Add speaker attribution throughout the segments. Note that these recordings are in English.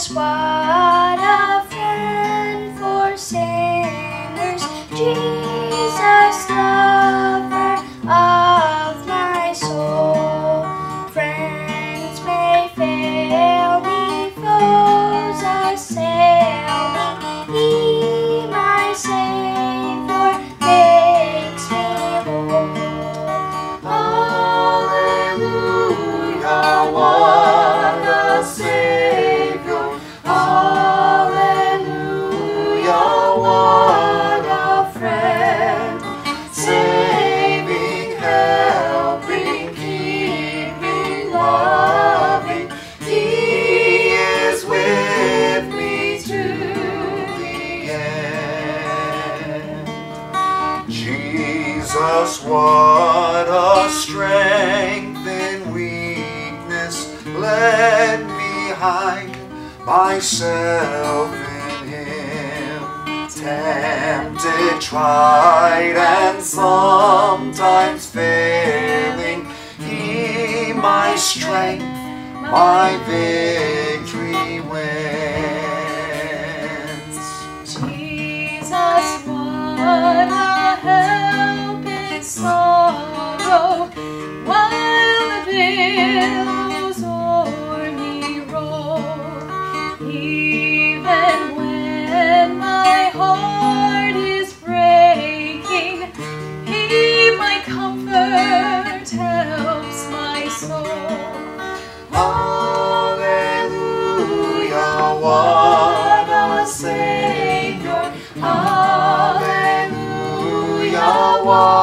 Speaker 1: Jesus, what What a
Speaker 2: strength in weakness, led behind myself in Him. Tempted, tried, and sometimes failing, He my strength, my victory wins.
Speaker 1: Jesus, what a in sorrow, while the billows o'er me roll. Even when my heart is breaking, He, my comfort, helps my soul.
Speaker 2: Hallelujah, what a Savior. Hallelujah, what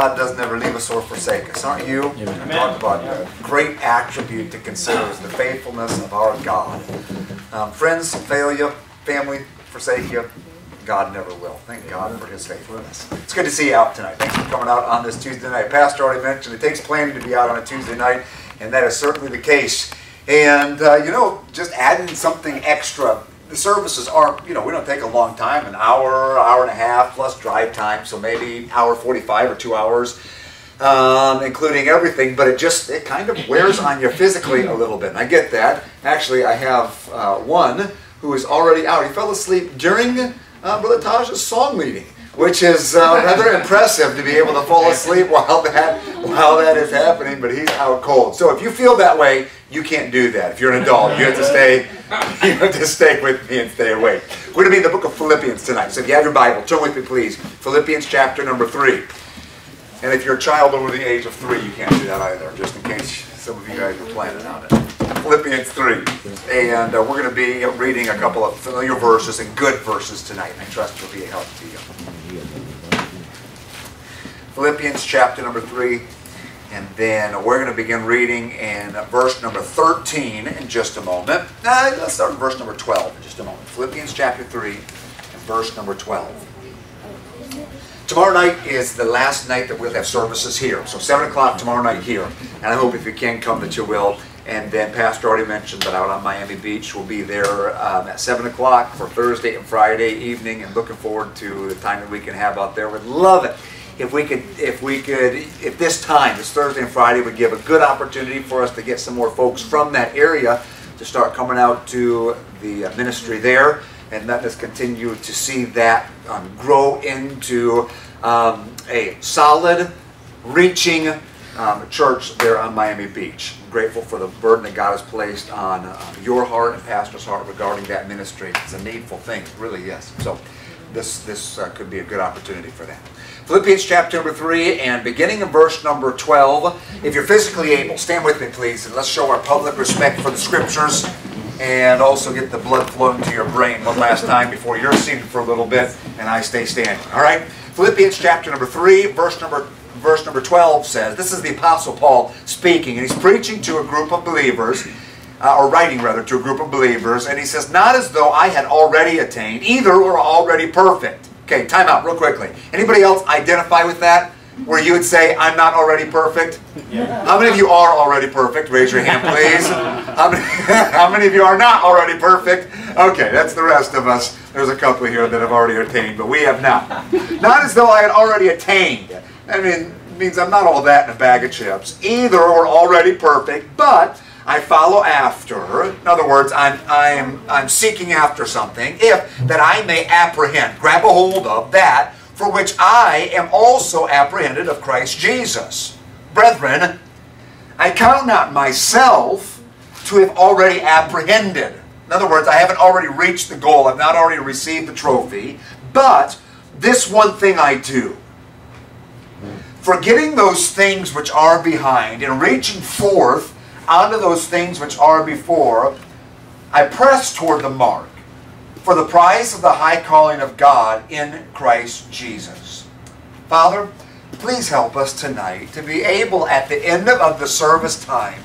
Speaker 2: God doesn't ever leave us or forsake us, aren't you?
Speaker 3: Amen.
Speaker 2: We talked about a great attribute to consider is the faithfulness of our God. Um, friends fail you, family forsake you, God never will. Thank God for His faithfulness. It's good to see you out tonight. Thanks for coming out on this Tuesday night. Pastor already mentioned it takes planning to be out on a Tuesday night, and that is certainly the case. And uh, you know, just adding something extra. The services are, you know, we don't take a long time, an hour, hour and a half plus drive time, so maybe hour 45 or two hours, um, including everything. But it just, it kind of wears on you physically a little bit. And I get that. Actually, I have uh, one who is already out. He fell asleep during uh, Brother Taj's song leading, which is uh, rather impressive to be able to fall asleep while that while that is happening. But he's out cold. So if you feel that way, you can't do that. If you're an adult, you have to stay. You have to stay with me and stay awake. We're going to be in the book of Philippians tonight. So if you have your Bible, turn with me, please. Philippians chapter number three. And if you're a child over the age of three, you can't do that either, just in case some of you guys were planning on it. Philippians 3. And uh, we're going to be reading a couple of familiar verses and good verses tonight. I trust it will be a help to you. Philippians chapter number 3. And then we're going to begin reading in verse number 13 in just a moment. Uh, let's start in verse number 12 in just a moment. Philippians chapter 3 and verse number 12. Tomorrow night is the last night that we'll have services here. So 7 o'clock tomorrow night here. And I hope if you can come that you will. And then Pastor already mentioned that out on Miami Beach. We'll be there um, at 7 o'clock for Thursday and Friday evening and looking forward to the time that we can have out there. We'd love it if we could, if we could, if this time, this Thursday and Friday would give a good opportunity for us to get some more folks from that area to start coming out to the uh, ministry there and let us continue to see that um, grow into um, a solid, reaching um, church there on Miami Beach. I'm grateful for the burden that God has placed on uh, your heart and pastor's heart regarding that ministry. It's a needful thing, really is. So this, this uh, could be a good opportunity for that. Philippians chapter number 3 and beginning in verse number 12. If you're physically able, stand with me please and let's show our public respect for the scriptures and also get the blood flowing to your brain one last time before you're seated for a little bit and I stay standing. All right? Philippians chapter number 3, verse number verse number 12 says, this is the Apostle Paul speaking, and he's preaching to a group of believers, uh, or writing rather, to a group of believers, and he says, not as though I had already attained, either or already perfect. Okay, time out real quickly. Anybody else identify with that? Where you would say, I'm not already perfect? Yeah. How many of you are already perfect? Raise your hand, please. How many, how many of you are not already perfect? Okay, that's the rest of us. There's a couple here that have already attained, but we have not. Not as though I had already attained. I mean, it means I'm not all that in a bag of chips. Either we're already perfect, but I follow after. In other words, I'm, I'm, I'm seeking after something, if that I may apprehend, grab a hold of that for which I am also apprehended of Christ Jesus. Brethren, I count not myself to have already apprehended. In other words, I haven't already reached the goal. I've not already received the trophy. But this one thing I do forgetting those things which are behind and reaching forth onto those things which are before, I press toward the mark for the prize of the high calling of God in Christ Jesus. Father, please help us tonight to be able at the end of the service time,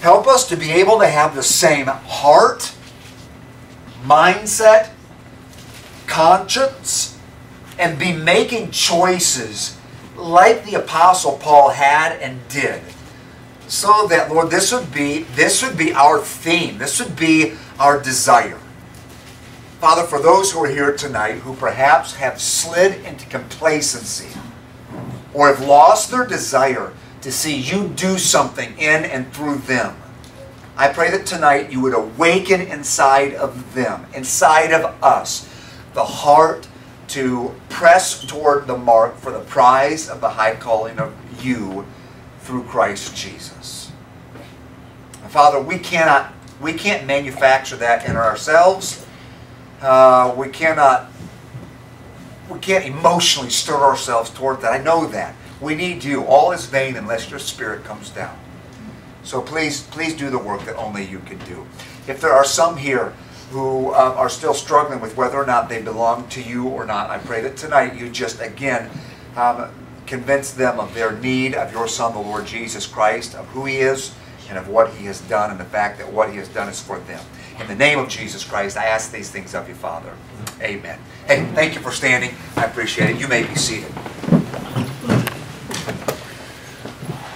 Speaker 2: help us to be able to have the same heart, mindset, conscience, and be making choices like the apostle Paul had and did. So that Lord, this would be this would be our theme. This would be our desire. Father, for those who are here tonight who perhaps have slid into complacency or have lost their desire to see you do something in and through them, I pray that tonight you would awaken inside of them, inside of us, the heart to press toward the mark for the prize of the high calling of you through Christ Jesus. And Father, we cannot we can't manufacture that in ourselves. Uh, we cannot we can't emotionally stir ourselves toward that. I know that. We need you. All is vain unless your spirit comes down. So please, please do the work that only you can do. If there are some here who um, are still struggling with whether or not they belong to you or not, I pray that tonight you just again um, convince them of their need of your Son, the Lord Jesus Christ, of who He is and of what He has done, and the fact that what He has done is for them. In the name of Jesus Christ, I ask these things of you, Father. Amen. Hey, thank you for standing. I appreciate it. You may be seated.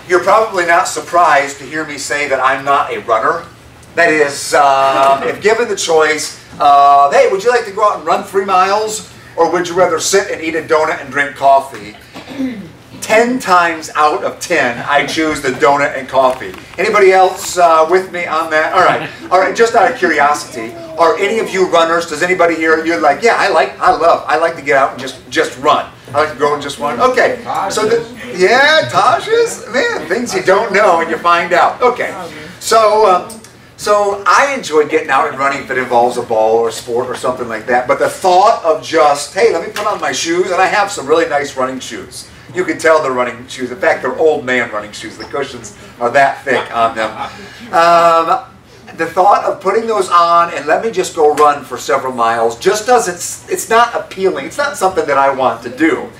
Speaker 2: You're probably not surprised to hear me say that I'm not a runner. That is, uh, if given the choice, uh, hey, would you like to go out and run three miles? Or would you rather sit and eat a donut and drink coffee? 10 times out of 10, I choose the donut and coffee. Anybody else uh, with me on that? All right. All right, just out of curiosity, are any of you runners? Does anybody here, you're like, yeah, I like, I love, I like to get out and just, just run. I like to go and just run. Okay. So, the, yeah, Tasha's? Man, things you don't know and you find out. Okay. So, uh, so I enjoy getting out and running if it involves a ball or a sport or something like that. But the thought of just, hey, let me put on my shoes, and I have some really nice running shoes. You can tell they're running shoes. In fact, they're old man running shoes. The cushions are that thick on them. Um, the thought of putting those on and let me just go run for several miles just doesn't, it's not appealing. It's not something that I want to do.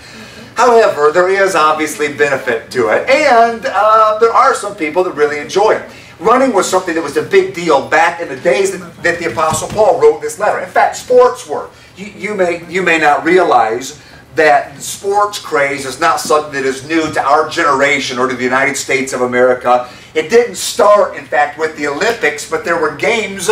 Speaker 2: However, there is obviously benefit to it, and uh, there are some people that really enjoy it. Running was something that was a big deal back in the days that, that the Apostle Paul wrote this letter. In fact, sports were. You, you, may, you may not realize that sports craze is not something that is new to our generation or to the United States of America. It didn't start, in fact, with the Olympics, but there were games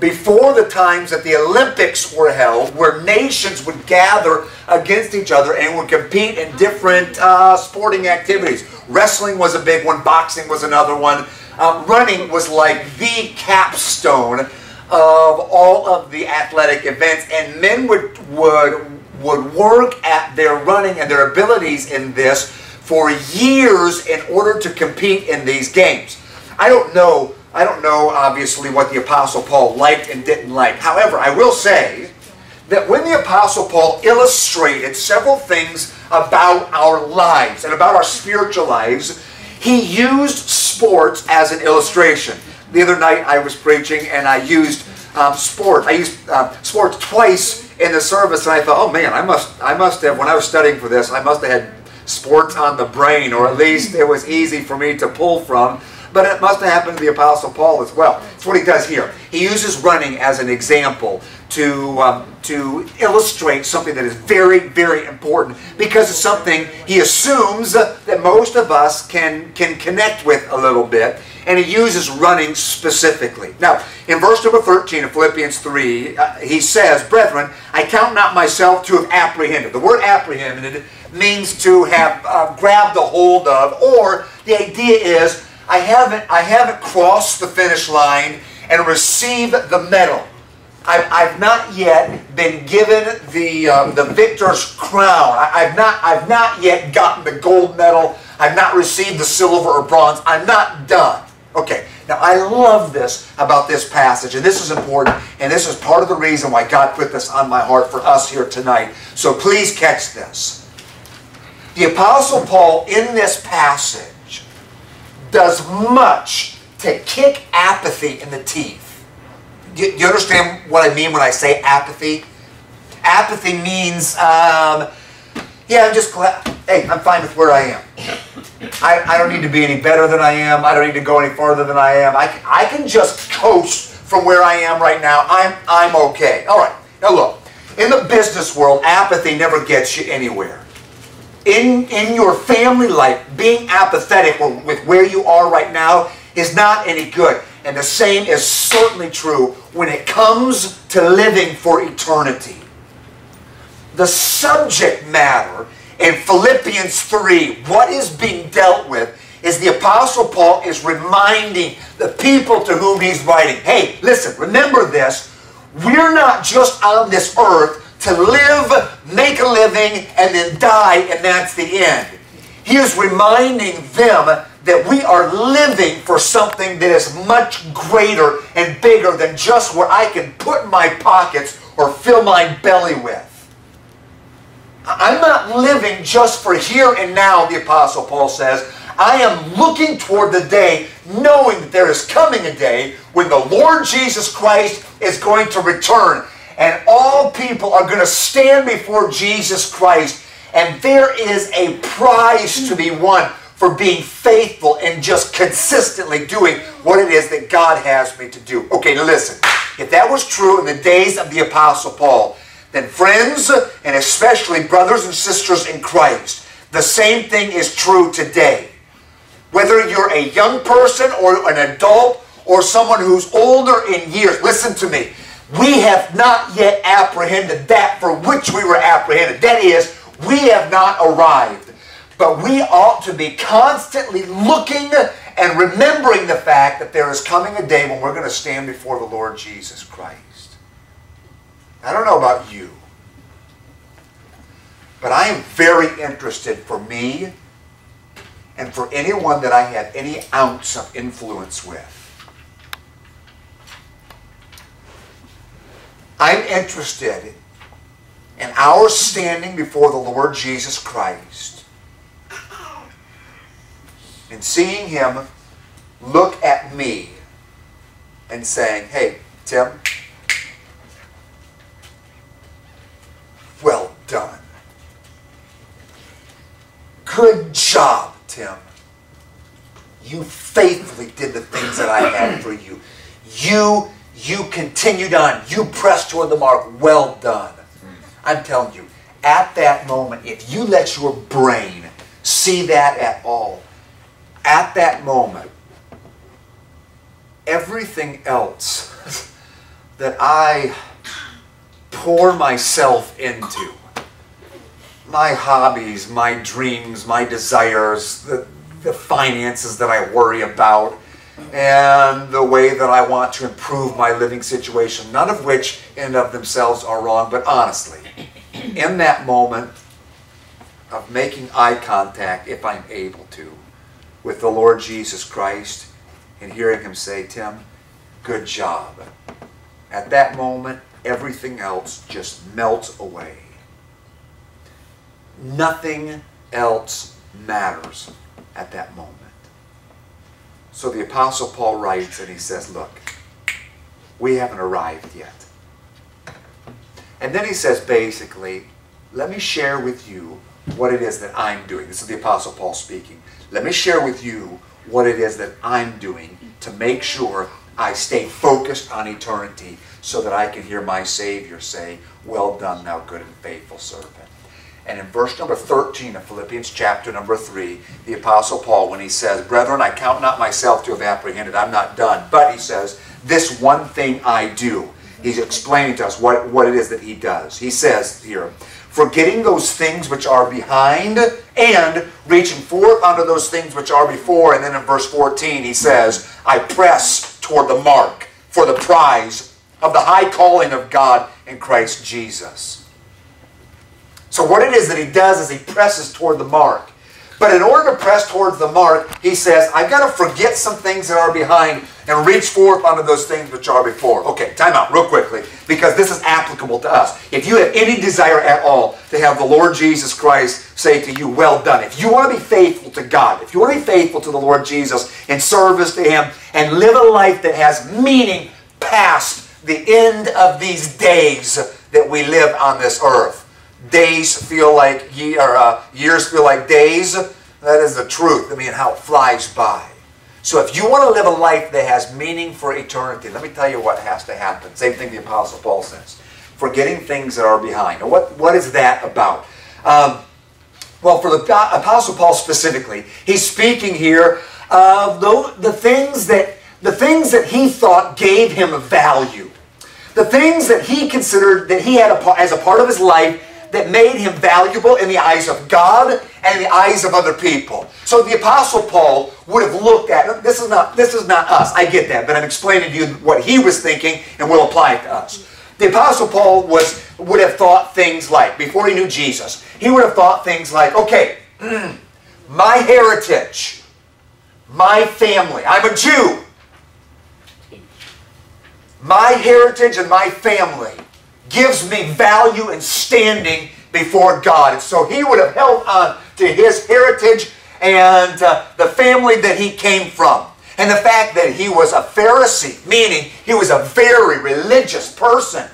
Speaker 2: before the times that the Olympics were held where nations would gather against each other and would compete in different uh, sporting activities. Wrestling was a big one, boxing was another one. Uh, running was like the capstone of all of the athletic events, and men would, would, would work at their running and their abilities in this for years in order to compete in these games. I don't know, I don't know obviously what the Apostle Paul liked and didn't like. However, I will say that when the Apostle Paul illustrated several things about our lives and about our spiritual lives, he used sports as an illustration. The other night I was preaching and I used um, sport. I used uh, sports twice in the service, and I thought, oh man, I must, I must have. When I was studying for this, I must have had sports on the brain, or at least it was easy for me to pull from. But it must have happened to the Apostle Paul as well. That's what he does here. He uses running as an example to, um, to illustrate something that is very, very important because it's something he assumes that most of us can, can connect with a little bit. And he uses running specifically. Now, in verse number 13 of Philippians 3, uh, he says, Brethren, I count not myself to have apprehended. The word apprehended means to have uh, grabbed a hold of, or the idea is I haven't, I haven't crossed the finish line and received the medal. I've, I've not yet been given the, um, the victor's crown. I, have not, I've not yet gotten the gold medal. I've not received the silver or bronze. I'm not done. Okay, now I love this about this passage, and this is important, and this is part of the reason why God put this on my heart for us here tonight. So please catch this. The Apostle Paul, in this passage, does much to kick apathy in the teeth. Do you, understand what I mean when I say apathy? Apathy means, um, yeah, I'm just glad, hey, I'm fine with where I am. I, I don't need to be any better than I am. I don't need to go any farther than I am. I, I can just coast from where I am right now. I'm, I'm okay. All right, now look, in the business world, apathy never gets you anywhere in, in your family life, being apathetic with where you are right now is not any good. And the same is certainly true when it comes to living for eternity. The subject matter in Philippians 3, what is being dealt with, is the Apostle Paul is reminding the people to whom he's writing, hey, listen, remember this. We're not just on this earth to live, make a living, and then die, and that's the end. He is reminding them that we are living for something that is much greater and bigger than just where I can put in my pockets or fill my belly with. I'm not living just for here and now, the Apostle Paul says. I am looking toward the day, knowing that there is coming a day when the Lord Jesus Christ is going to return and all people are going to stand before Jesus Christ, and there is a prize to be won for being faithful and just consistently doing what it is that God has me to do. Okay, listen. If that was true in the days of the Apostle Paul, then friends, and especially brothers and sisters in Christ, the same thing is true today. Whether you're a young person or an adult or someone who's older in years, listen to me we have not yet apprehended that for which we were apprehended. That is, we have not arrived. But we ought to be constantly looking and remembering the fact that there is coming a day when we're going to stand before the Lord Jesus Christ. I don't know about you, but I am very interested for me and for anyone that I have any ounce of influence with I'm interested in our standing before the Lord Jesus Christ and seeing Him look at me and saying, Hey, Tim, well done. Good job, Tim. You faithfully did the things that I had for you. You you continued on. You pressed toward the mark. Well done. Hmm. I'm telling you, at that moment, if you let your brain see that at all, at that moment, everything else that I pour myself into, my hobbies, my dreams, my desires, the, the finances that I worry about, and the way that I want to improve my living situation, none of which in and of themselves are wrong, but honestly, in that moment of making eye contact, if I'm able to, with the Lord Jesus Christ and hearing Him say, Tim, good job. At that moment, everything else just melts away. Nothing else matters at that moment. So the Apostle Paul writes and he says, Look, we haven't arrived yet. And then he says basically, let me share with you what it is that I'm doing. This is the Apostle Paul speaking. Let me share with you what it is that I'm doing to make sure I stay focused on eternity so that I can hear my Savior say, Well done, thou good and faithful servant. And in verse number 13 of Philippians chapter number 3, the Apostle Paul, when he says, Brethren, I count not myself to have apprehended, I'm not done. But he says, This one thing I do. He's explaining to us what, what it is that he does. He says here, forgetting those things which are behind and reaching forth unto those things which are before. And then in verse 14 he says, I press toward the mark for the prize of the high calling of God in Christ Jesus. So what it is that he does is he presses toward the mark. But in order to press towards the mark, he says, I've got to forget some things that are behind and reach forth unto those things which are before. Okay, time out real quickly, because this is applicable to us. If you have any desire at all to have the Lord Jesus Christ say to you, well done. If you want to be faithful to God, if you want to be faithful to the Lord Jesus in service to Him and live a life that has meaning past the end of these days that we live on this earth, days feel like ye, or uh, years feel like days. That is the truth. I mean, how it flies by. So if you want to live a life that has meaning for eternity, let me tell you what has to happen. Same thing the Apostle Paul says. Forgetting things that are behind. What, what is that about? Um, well, for the Apostle Paul specifically, he's speaking here of the, the things that the things that he thought gave him value. The things that he considered that he had a, as a part of his life that made him valuable in the eyes of God and the eyes of other people. So the Apostle Paul would have looked at this is not this is not us. I get that, but I'm explaining to you what he was thinking and we'll apply it to us. The Apostle Paul was would have thought things like, before he knew Jesus, he would have thought things like, okay, hmm, my heritage, my family, I'm a Jew. My heritage and my family gives me value and standing before God. And so he would have held on to his heritage and uh, the family that he came from. And the fact that he was a Pharisee, meaning he was a very religious person.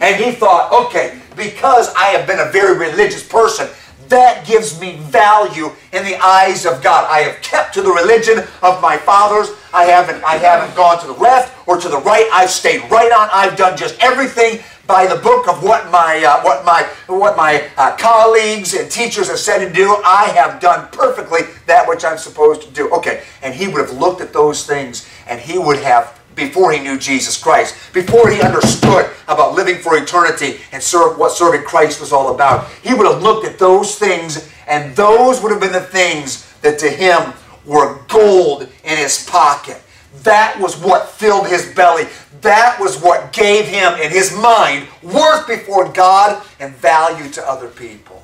Speaker 2: And he thought, okay, because I have been a very religious person, that gives me value in the eyes of God. I have kept to the religion of my fathers. I haven't, I haven't gone to the left or to the right. I've stayed right on. I've done just everything by the book of what my uh, what my what my uh, colleagues and teachers have said to do. I have done perfectly that which I'm supposed to do. Okay, and he would have looked at those things, and he would have before he knew Jesus Christ, before he understood about living for eternity and serve what serving Christ was all about. He would have looked at those things, and those would have been the things that to him were gold in his pocket. That was what filled his belly. That was what gave him, in his mind, worth before God and value to other people.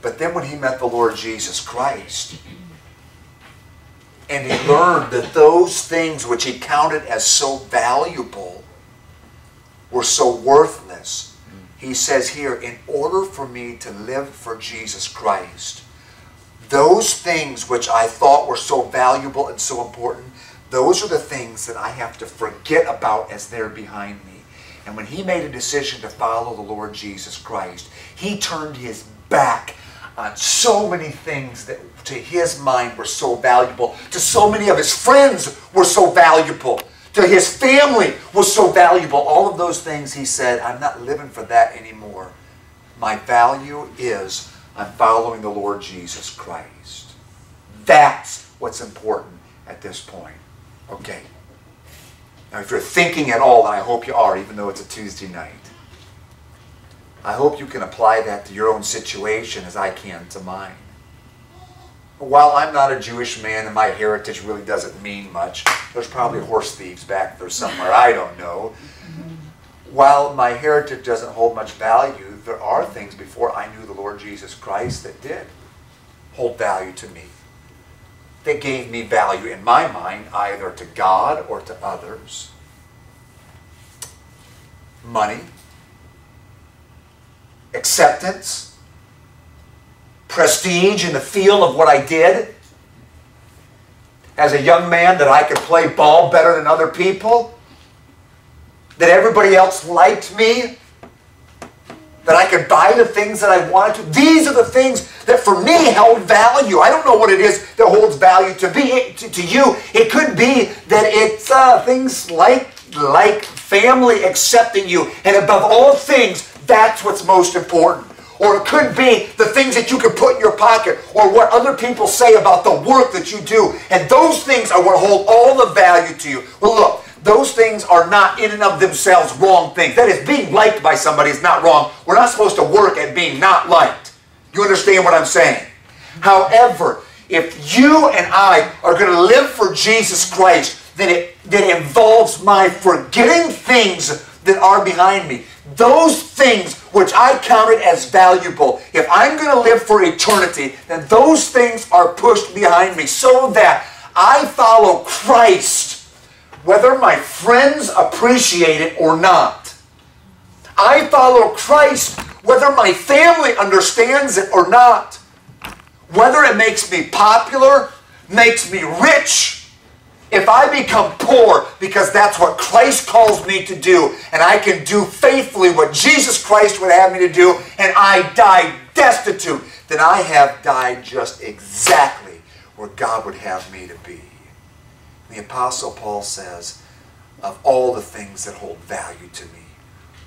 Speaker 2: But then when he met the Lord Jesus Christ, and he learned that those things which he counted as so valuable were so worthless, he says here, in order for me to live for Jesus Christ, those things which I thought were so valuable and so important, those are the things that I have to forget about as they're behind me. And when he made a decision to follow the Lord Jesus Christ, he turned his back on so many things that to his mind were so valuable, to so many of his friends were so valuable, to his family was so valuable. All of those things he said, I'm not living for that anymore. My value is I'm following the Lord Jesus Christ. That's what's important at this point. Okay. Now, if you're thinking at all, and I hope you are, even though it's a Tuesday night, I hope you can apply that to your own situation as I can to mine. While I'm not a Jewish man and my heritage really doesn't mean much, there's probably horse thieves back there somewhere, I don't know. Mm-hmm. While my heritage doesn't hold much value, there are things before I knew the Lord Jesus Christ that did hold value to me. That gave me value in my mind, either to God or to others. Money, acceptance, prestige in the field of what I did. As a young man, that I could play ball better than other people, that everybody else liked me, that I could buy the things that I wanted to. These are the things that for me held value. I don't know what it is that holds value to be to, to you. It could be that it's uh, things like like family accepting you, and above all things, that's what's most important. Or it could be the things that you can put in your pocket, or what other people say about the work that you do, and those things are what hold all the value to you. Well, look those things are not in and of themselves wrong things. That is, being liked by somebody is not wrong. We're not supposed to work at being not liked. You understand what I'm saying? However, if you and I are going to live for Jesus Christ, then it, then it involves my forgetting things that are behind me. Those things which I counted as valuable, if I'm going to live for eternity, then those things are pushed behind me so that I follow Christ whether my friends appreciate it or not. I follow Christ whether my family understands it or not. Whether it makes me popular, makes me rich, if I become poor because that's what Christ calls me to do, and I can do faithfully what Jesus Christ would have me to do, and I die destitute, then I have died just exactly where God would have me to be. The Apostle Paul says, of all the things that hold value to me,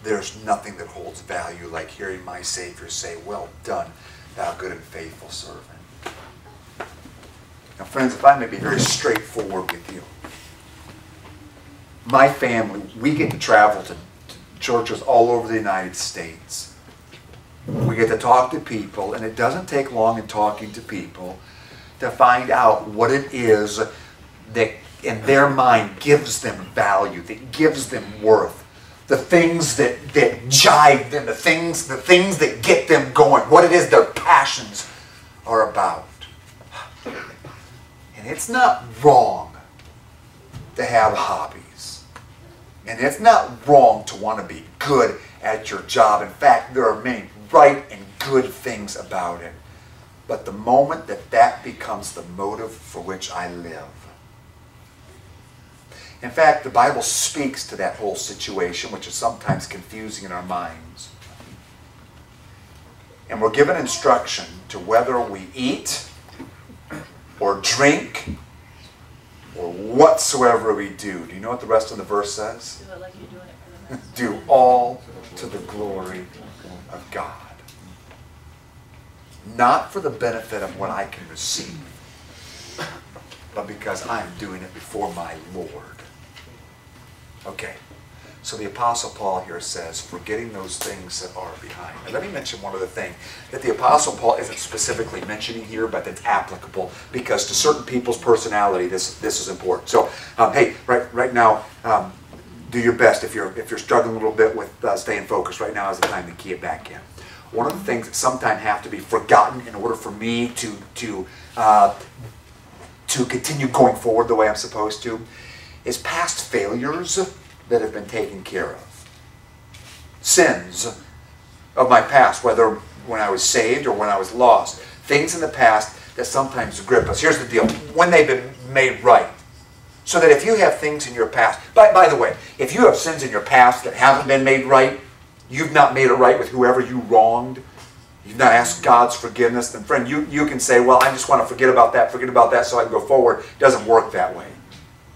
Speaker 2: there's nothing that holds value like hearing my Savior say, Well done, thou good and faithful servant. Now, friends, if I may be very straightforward with you, my family, we get to travel to, to churches all over the United States. We get to talk to people, and it doesn't take long in talking to people to find out what it is that in their mind gives them value, that gives them worth. The things that, that jive them, the things, the things that get them going, what it is their passions are about. And it's not wrong to have hobbies. And it's not wrong to want to be good at your job. In fact, there are many right and good things about it. But the moment that that becomes the motive for which I live, in fact, the Bible speaks to that whole situation, which is sometimes confusing in our minds. And we're given instruction to whether we eat or drink or whatsoever we do. Do you know what the rest of the verse says?
Speaker 4: Do it like you're doing it the
Speaker 2: Do all to the glory of God. Not for the benefit of what I can receive, but because I am doing it before my Lord. Okay. So the Apostle Paul here says, forgetting those things that are behind. Now let me mention one other thing that the Apostle Paul isn't specifically mentioning here, but that's applicable because to certain people's personality, this this is important. So, um, hey, right right now, um, do your best if you're if you're struggling a little bit with uh, staying focused. Right now is the time to key it back in. One of the things that sometimes have to be forgotten in order for me to to uh, to continue going forward the way I'm supposed to is past failures that have been taken care of. Sins of my past, whether when I was saved or when I was lost. Things in the past that sometimes grip us. Here's the deal when they've been made right. So that if you have things in your past, by, by the way, if you have sins in your past that haven't been made right, you've not made it right with whoever you wronged, you've not asked God's forgiveness, then friend, you, you can say, well, I just want to forget about that, forget about that so I can go forward. It doesn't work that way.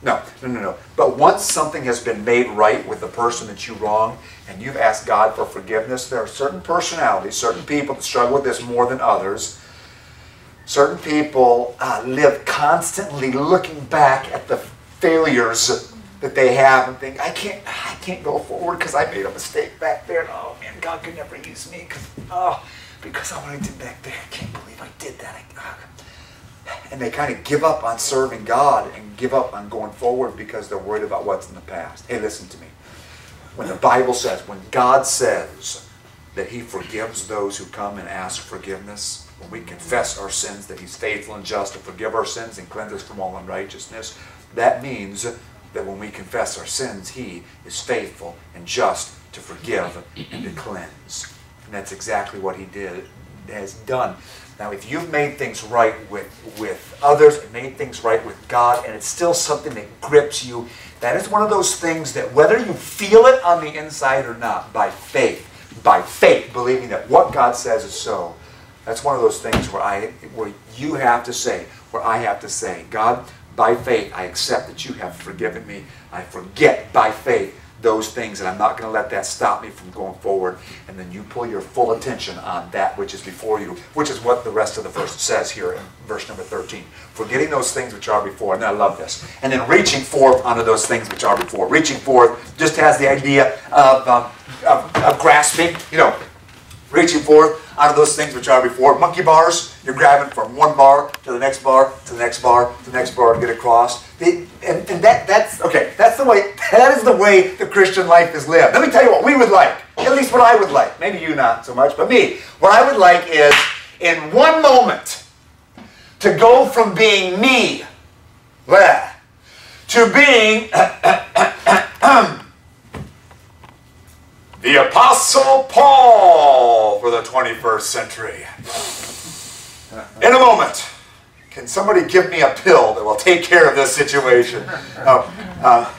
Speaker 2: No, no, no, no. But once something has been made right with the person that you wronged and you've asked God for forgiveness, there are certain personalities, certain people that struggle with this more than others. Certain people uh, live constantly looking back at the failures that they have and think, I can't, I can't go forward because I made a mistake back there. And, oh man, God could never use me because, oh, because of what I did back there. I can't believe I did that. I, oh. And they kind of give up on serving God and give up on going forward because they're worried about what's in the past. Hey, listen to me. When the Bible says, when God says that He forgives those who come and ask forgiveness, when we confess our sins, that He's faithful and just to forgive our sins and cleanse us from all unrighteousness, that means that when we confess our sins, He is faithful and just to forgive and to cleanse. And that's exactly what He did, has done. Now, if you've made things right with, with others and made things right with God, and it's still something that grips you, that is one of those things that whether you feel it on the inside or not, by faith, by faith, believing that what God says is so, that's one of those things where I where you have to say, where I have to say, God, by faith, I accept that you have forgiven me. I forget by faith those things, and I'm not going to let that stop me from going forward. And then you pull your full attention on that which is before you, which is what the rest of the verse says here in verse number 13. Forgetting those things which are before, and I love this. And then reaching forth onto those things which are before. Reaching forth just has the idea of, um, of, of grasping, you know, reaching forth out of those things which are before. Monkey bars, you're grabbing from one bar to the next bar, to the next bar, to the next bar to get across. and, and that, that's, okay, that's the way, that is the way the Christian life is lived. Let me tell you what we would like, at least what I would like. Maybe you not so much, but me. What I would like is, in one moment, to go from being me, bleh, to being um, the Apostle Paul for the 21st century. In a moment, can somebody give me a pill that will take care of this situation? Oh, uh,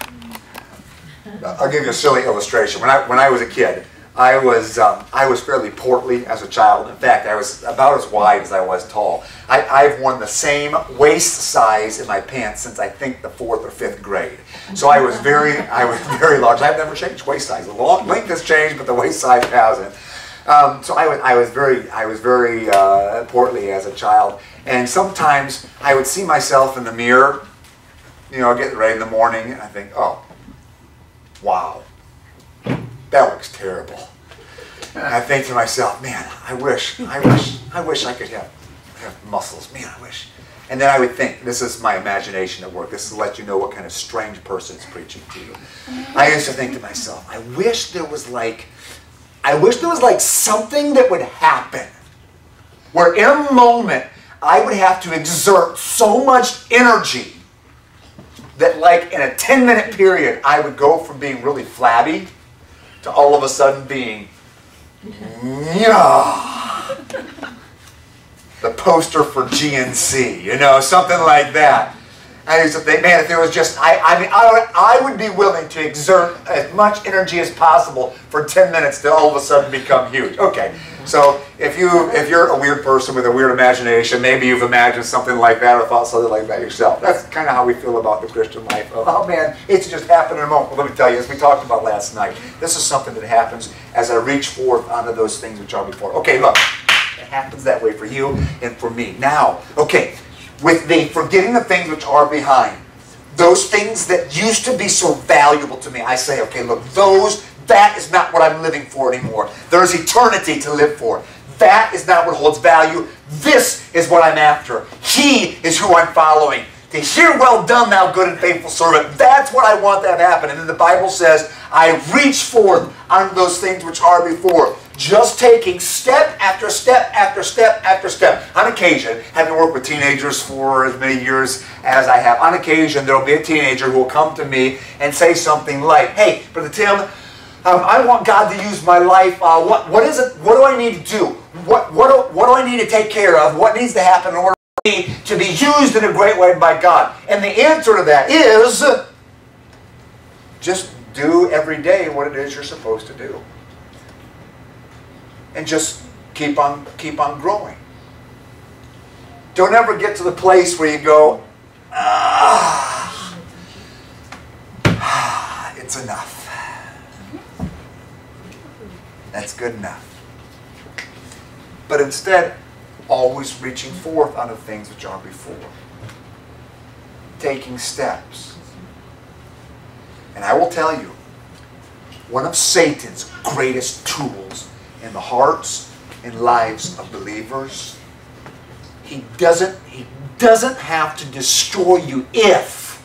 Speaker 2: I'll give you a silly illustration. When I, when I was a kid, I was, um, I was fairly portly as a child. In fact, I was about as wide as I was tall. I, I've worn the same waist size in my pants since I think the fourth or fifth grade. So I was very, I was very large. I've never changed waist size. The long, length has changed, but the waist size hasn't. Um, so I was, I was very, I was very uh, portly as a child. And sometimes I would see myself in the mirror, you know, getting ready in the morning, and I think, oh, wow that looks terrible. And I think to myself, man, I wish, I wish, I wish I could have, have muscles. Man, I wish. And then I would think, this is my imagination at work. This is let you know what kind of strange person is preaching to you. I used to think to myself, I wish there was like, I wish there was like something that would happen where in a moment I would have to exert so much energy that like in a 10 minute period I would go from being really flabby to all of a sudden being, yeah, the poster for GNC, you know, something like that. I used to think, man, if there was just, I, I mean, I, I would be willing to exert as much energy as possible for 10 minutes to all of a sudden become huge. Okay, so if you if you're a weird person with a weird imagination, maybe you've imagined something like that or thought something like that yourself. That's kind of how we feel about the Christian life. Oh, oh man, it's just happened in a moment. Well, let me tell you, as we talked about last night, this is something that happens as I reach forth onto those things which are before. Okay, look, it happens that way for you and for me. Now, okay, with the forgetting the things which are behind, those things that used to be so valuable to me, I say, okay, look, those that is not what I'm living for anymore. There's eternity to live for. That is not what holds value. This is what I'm after. He is who I'm following. To hear, well done, thou good and faithful servant. That's what I want to have happen. And then the Bible says, I reach forth on those things which are before. Just taking step after step after step after step. On occasion, having worked with teenagers for as many years as I have, on occasion there will be a teenager who will come to me and say something like, Hey, Brother Tim, um, I want God to use my life. Uh, what, what is it? What do I need to do? What, what, do, what do I need to take care of? What needs to happen in order for me to be used in a great way by God? And the answer to that is just do every day what it is you're supposed to do. And just keep on, keep on growing. Don't ever get to the place where you go, ah, it's enough. That's good enough. But instead, always reaching forth unto things which are before. Taking steps. And I will tell you, one of Satan's greatest tools in the hearts and lives of believers, he doesn't, he doesn't have to destroy you if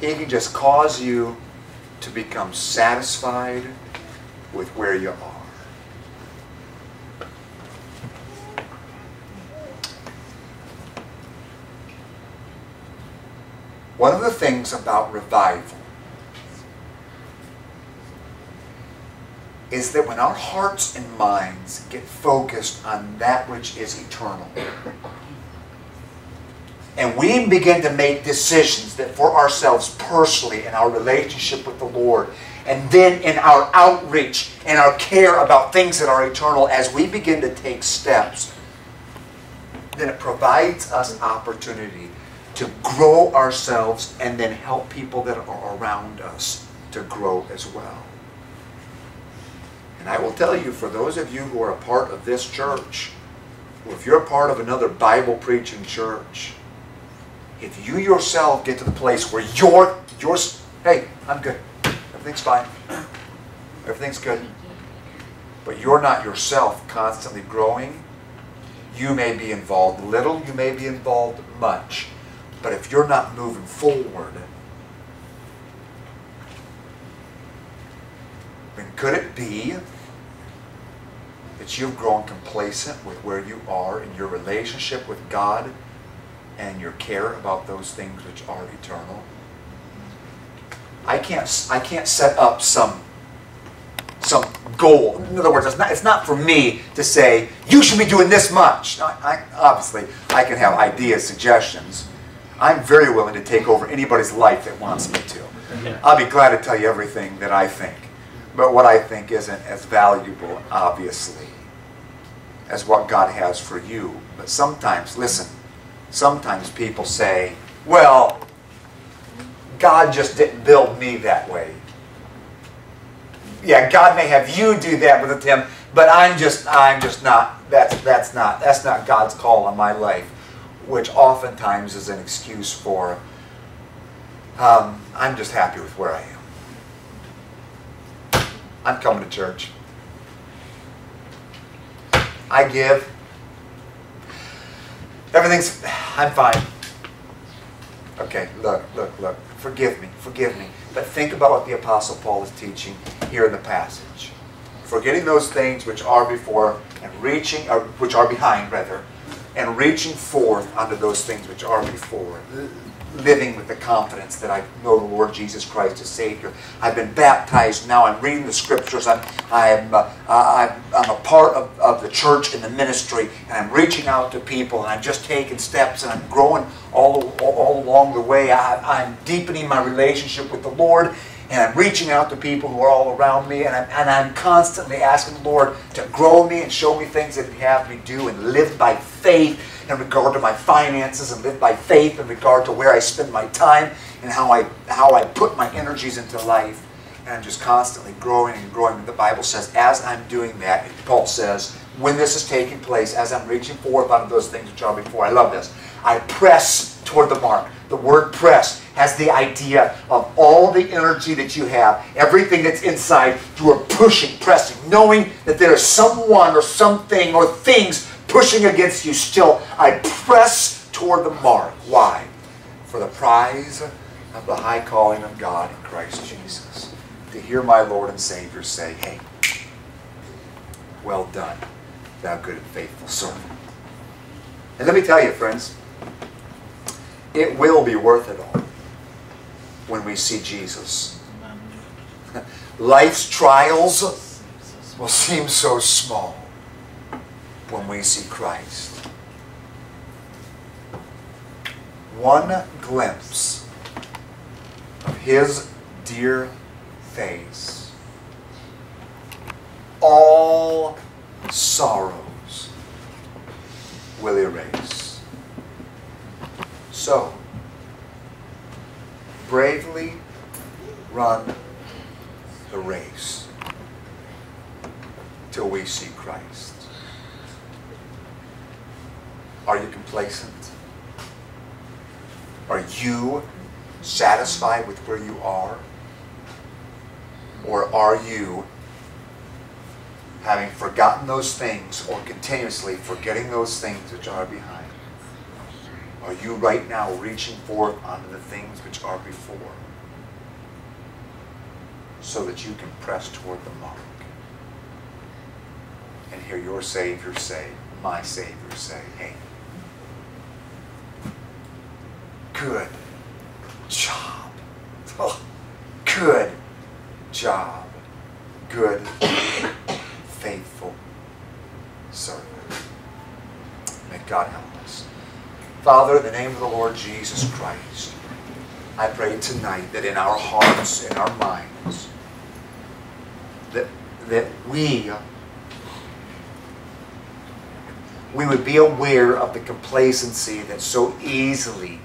Speaker 2: he can just cause you to become satisfied with where you are. One of the things about revival is that when our hearts and minds get focused on that which is eternal, and we begin to make decisions that for ourselves personally in our relationship with the Lord, and then in our outreach and our care about things that are eternal, as we begin to take steps, then it provides us opportunity to grow ourselves and then help people that are around us to grow as well. And I will tell you, for those of you who are a part of this church, or if you're a part of another Bible preaching church, if you yourself get to the place where you're, you're hey, I'm good. Everything's fine. Everything's good. But you're not yourself constantly growing. You may be involved little, you may be involved much. But if you're not moving forward, then could it be that you've grown complacent with where you are in your relationship with God and your care about those things which are eternal? I can't, I can't set up some, some goal. In other words, it's not, it's not for me to say, you should be doing this much. I, I, obviously, I can have ideas, suggestions. I'm very willing to take over anybody's life that wants me to. I'll be glad to tell you everything that I think. But what I think isn't as valuable, obviously, as what God has for you. But sometimes, listen, sometimes people say, well, God just didn't build me that way. Yeah, God may have you do that with him, but I'm just I'm just not that's that's not that's not God's call on my life, which oftentimes is an excuse for um, I'm just happy with where I am. I'm coming to church. I give. Everything's I'm fine. Okay, look, look, look. Forgive me, forgive me. But think about what the Apostle Paul is teaching here in the passage. Forgetting those things which are before and reaching, or which are behind, rather, and reaching forth unto those things which are before. Living with the confidence that I know the Lord Jesus Christ as Savior. I've been baptized now. I'm reading the Scriptures. I'm, I'm, uh, I'm, I'm a part of, of the church and the ministry. And I'm reaching out to people. And I'm just taking steps. And I'm growing all, all, all along the way. I, I'm deepening my relationship with the Lord and I'm reaching out to people who are all around me, and I'm, and I'm constantly asking the Lord to grow me and show me things that He'd have me do and live by faith in regard to my finances and live by faith in regard to where I spend my time and how I, how I put my energies into life. And I'm just constantly growing and growing. The Bible says, as I'm doing that, Paul says, when this is taking place, as I'm reaching forth out of those things which are before, I love this, I press toward the mark. The word press has the idea of all the energy that you have, everything that's inside, you are pushing, pressing, knowing that there is someone or something or things pushing against you still. I press toward the mark. Why? For the prize of the high calling of God in Christ Jesus. To hear my Lord and Savior say, hey, well done, thou good and faithful servant. And let me tell you, friends, it will be worth it all when we see Jesus. Life's trials will seem so small when we see Christ. One glimpse of His dear face, all sorrows will erase. So, bravely run the race till we see Christ. Are you complacent? Are you satisfied with where you are? Or are you having forgotten those things or continuously forgetting those things which are behind? Are you right now reaching forth onto the things which are before so that you can press toward the mark and hear your Savior say, my Savior say, hey, good job. Oh, good job. Good, faithful servant. May God help us. Father, in the name of the Lord Jesus Christ, I pray tonight that in our hearts, in our minds, that, that we we would be aware of the complacency that so easily,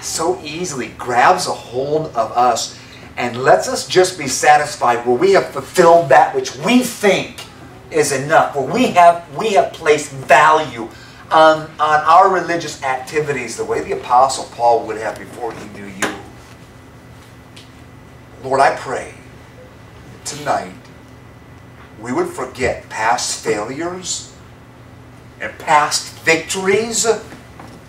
Speaker 2: so easily grabs a hold of us and lets us just be satisfied where we have fulfilled that which we think is enough, where we have we have placed value on, on our religious activities the way the Apostle Paul would have before he knew you. Lord, I pray tonight we would forget past failures and past victories,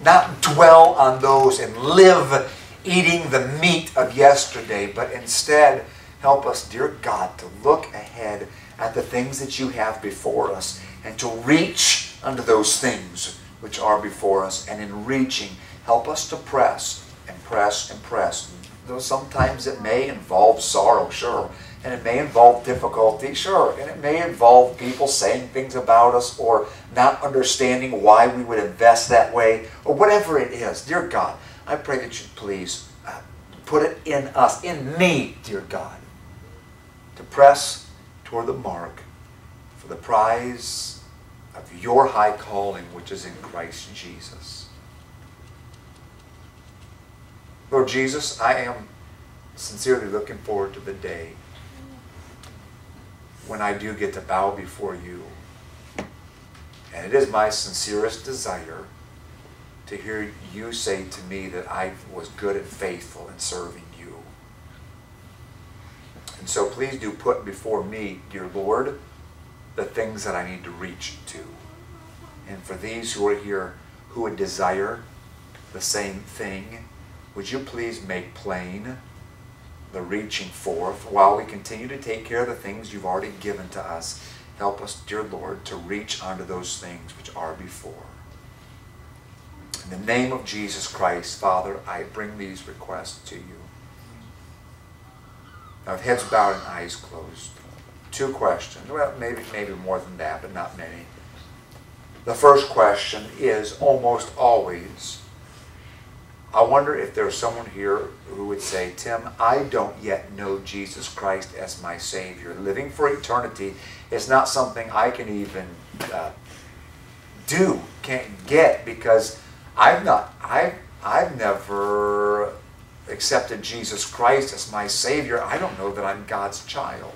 Speaker 2: not dwell on those and live eating the meat of yesterday, but instead help us, dear God, to look ahead at the things that you have before us and to reach unto those things which are before us. And in reaching, help us to press and press and press. Though sometimes it may involve sorrow, sure. And it may involve difficulty, sure. And it may involve people saying things about us or not understanding why we would invest that way or whatever it is. Dear God, I pray that you please uh, put it in us, in me, dear God, to press toward the mark for the prize of your high calling, which is in Christ Jesus. Lord Jesus, I am sincerely looking forward to the day when I do get to bow before you. And it is my sincerest desire to hear you say to me that I was good and faithful in serving you. And so please do put before me, dear Lord, the things that I need to reach to. And for these who are here who would desire the same thing, would you please make plain the reaching forth while we continue to take care of the things you've already given to us. Help us, dear Lord, to reach onto those things which are before. In the name of Jesus Christ, Father, I bring these requests to you. Now, with heads bowed and eyes closed, two questions. Well, maybe, maybe more than that, but not many. The first question is almost always I wonder if there's someone here who would say, Tim, I don't yet know Jesus Christ as my Savior. Living for eternity is not something I can even uh, do, can't get, because I've not, I've, I've never accepted Jesus Christ as my Savior. I don't know that I'm God's child.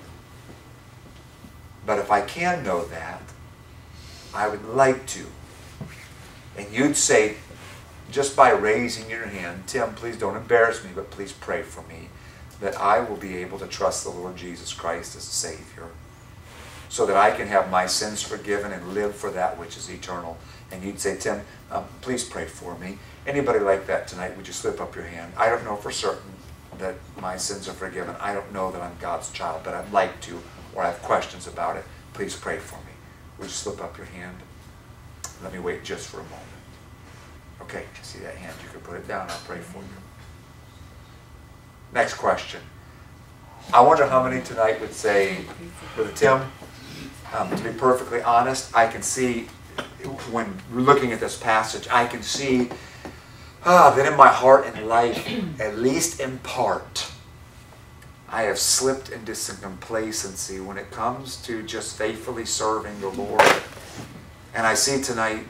Speaker 2: But if I can know that, I would like to. And you'd say, just by raising your hand, Tim, please don't embarrass me, but please pray for me that I will be able to trust the Lord Jesus Christ as a Savior so that I can have my sins forgiven and live for that which is eternal. And you'd say, Tim, um, please pray for me. Anybody like that tonight, would you slip up your hand? I don't know for certain that my sins are forgiven. I don't know that I'm God's child, but I'd like to, or I have questions about it. Please pray for me. Would you slip up your hand? Let me wait just for a moment. Okay, see that hand? You can put it down. I'll pray for you. Next question. I wonder how many tonight would say, Brother Tim, um, to be perfectly honest, I can see, when looking at this passage, I can see ah, that in my heart and life, at least in part, I have slipped into some complacency when it comes to just faithfully serving the Lord. And I see tonight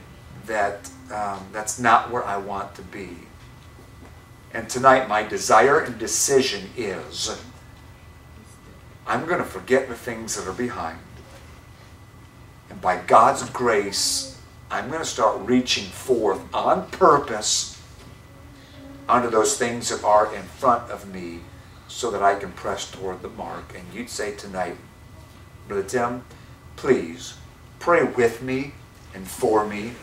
Speaker 2: that um, that's not where I want to be. And tonight, my desire and decision is I'm going to forget the things that are behind. And by God's grace, I'm going to start reaching forth on purpose onto those things that are in front of me so that I can press toward the mark. And you'd say tonight, Brother Tim, please pray with me and for me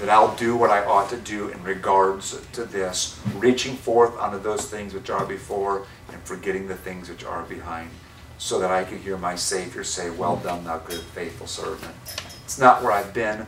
Speaker 2: that I'll do what I ought to do in regards to this, reaching forth unto those things which are before and forgetting the things which are behind, so that I can hear my Savior say, Well done, thou good, faithful servant. It's not where I've been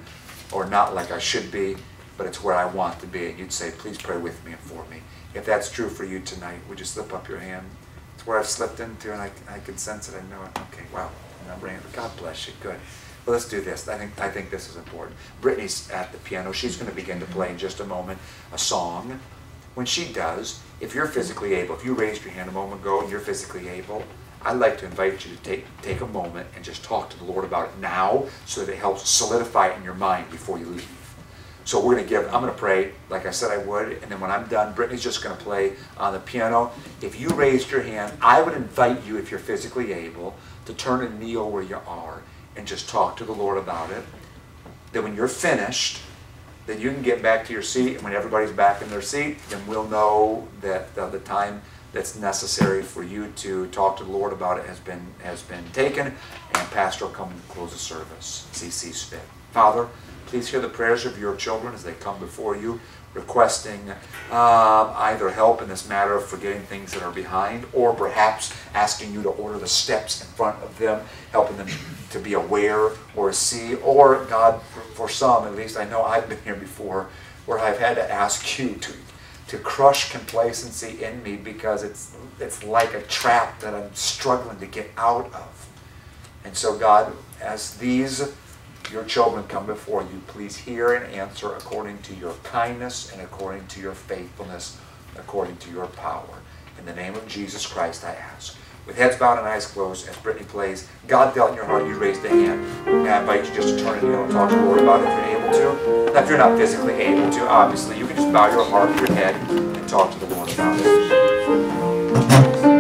Speaker 2: or not like I should be, but it's where I want to be. And you'd say, Please pray with me and for me. If that's true for you tonight, would you slip up your hand? It's where I've slipped into and I, I can sense it. I know it. Okay, wow. And I'm God bless you. Good. Let's do this. I think I think this is important. Brittany's at the piano. She's going to begin to play in just a moment a song. When she does, if you're physically able, if you raised your hand a moment ago and you're physically able, I'd like to invite you to take take a moment and just talk to the Lord about it now, so that it helps solidify it in your mind before you leave. So we're going to give. I'm going to pray like I said I would, and then when I'm done, Brittany's just going to play on the piano. If you raised your hand, I would invite you, if you're physically able, to turn and kneel where you are and just talk to the Lord about it. Then when you're finished, then you can get back to your seat, and when everybody's back in their seat, then we'll know that uh, the time that's necessary for you to talk to the Lord about it has been has been taken, and Pastor will come and close the service. CC fit. Father, please hear the prayers of your children as they come before you requesting uh, either help in this matter of forgetting things that are behind, or perhaps asking you to order the steps in front of them, helping them to be aware or see, or God, for, some, at least I know I've been here before, where I've had to ask you to to crush complacency in me because it's it's like a trap that I'm struggling to get out of. And so God, as these your children come before you, please hear and answer according to your kindness and according to your faithfulness, according to your power. In the name of Jesus Christ, I ask. With heads bowed and eyes closed, as Brittany plays, God dealt in your heart, you raised a hand. And I invite you just to turn and kneel and talk to the Lord about it if you're able to. Now, if you're not physically able to, obviously, you can just bow your heart, your head, and talk to the Lord about it.